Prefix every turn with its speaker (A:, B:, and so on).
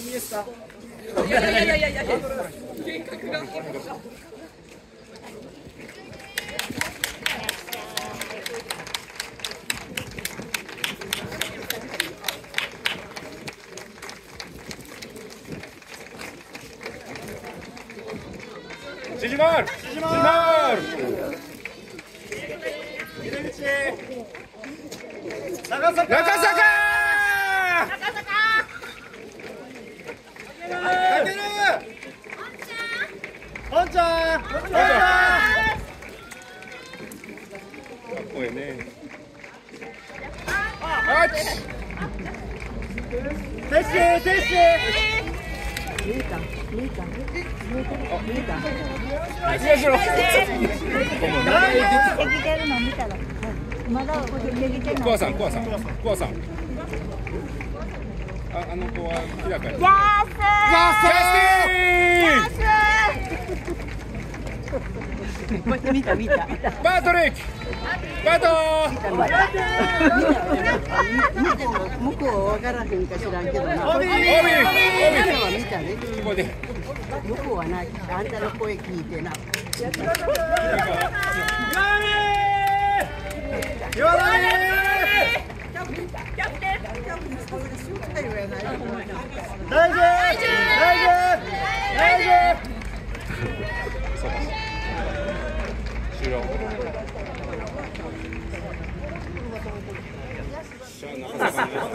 A: いですか
B: いやいやいやいやい
C: コアさんさんさんあの子は日高に
D: 見た見た
C: バートリック。バート
D: 見ても向こうは分からへんか知らんけどな
C: オビ
D: 見たは
C: ー
D: 見たね向こうはないあんたの声聞いてな
A: 大丈夫大丈夫大丈夫
C: 終了しゃあ中坂に